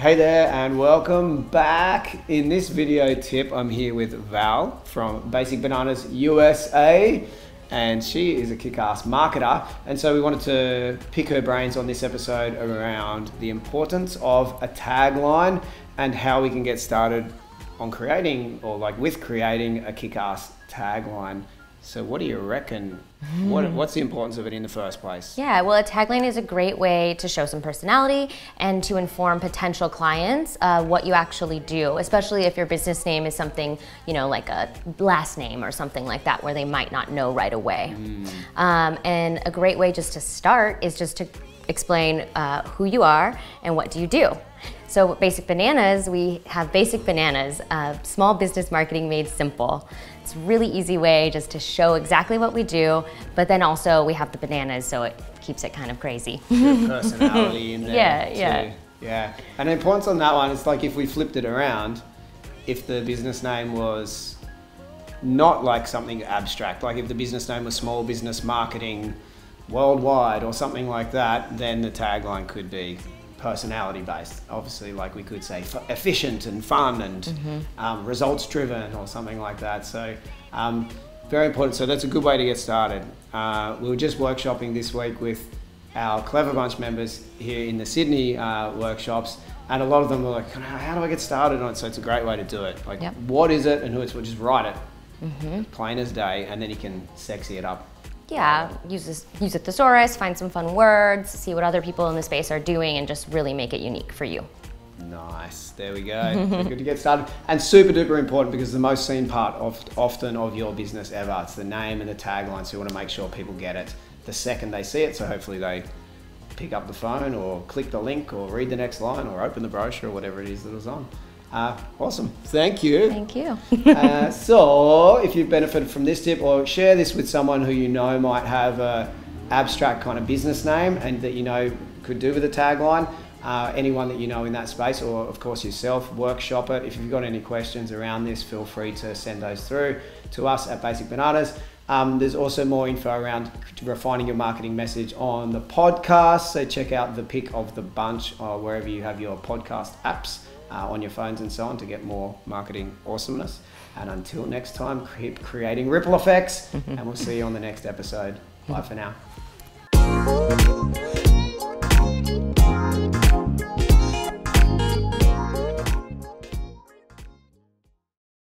Hey there and welcome back. In this video tip, I'm here with Val from Basic Bananas USA and she is a kick-ass marketer and so we wanted to pick her brains on this episode around the importance of a tagline and how we can get started on creating or like with creating a kick-ass tagline. So what do you reckon? What, Hmm. what's the importance of it in the first place? Yeah, well, a tagline is a great way to show some personality and to inform potential clients uh, what you actually do, especially if your business name is something, you know, like a last name or something like that, where they might not know right away. Um, and a great way just to start is just to explain uh, who you are and what do you do. So Basic Bananas, we have Basic Bananas, uh, small business marketing made simple. It's a really easy way just to show exactly what we do, but then also we have the bananas, so it keeps it kind of crazy. personality in there. Yeah, too. yeah. Yeah. And the importance on that one, it's like if we flipped it around, if the business name was not like something abstract, like if the business name was small business marketing worldwide or something like that, then the tagline could be personality based. Obviously, like we could say f- efficient and fun and Mm-hmm. um, results driven or something like that. So, um, very important. So, that's a good way to get started. Uh, we were just workshopping this week with our Clever Bunch members here in the Sydney uh, workshops, and a lot of them were like, "How do I get started on it?" So, it's a great way to do it. Like, Yep. what is it and who it's for? Just write it, plain as day, and then you can sexy it up. yeah, use this, use a thesaurus, find some fun words, see what other people in the space are doing, and just really make it unique for you. Nice. There we go. Good to get started. And super duper important because the most seen part of often of your business ever. It's the name and the tagline. So you want to make sure people get it the second they see it. So hopefully they pick up the phone or click the link or read the next line or open the brochure or whatever it is that was on. Uh, awesome. Thank you. Thank you. uh, so, if you've benefited from this tip, or share this with someone who you know might have a abstract kind of business name and that you know could do with a tagline. Uh, anyone that you know in that space, or of course yourself, workshop it. If you've got any questions around this, feel free to send those through to us at Basic Bananas. Um, there's also more info around refining your marketing message on the podcast. So check out the pick of the bunch or wherever you have your podcast apps uh, on your phones and so on to get more marketing awesomeness. And until next time, keep creating ripple effects, and we'll see you on the next episode. Bye for now.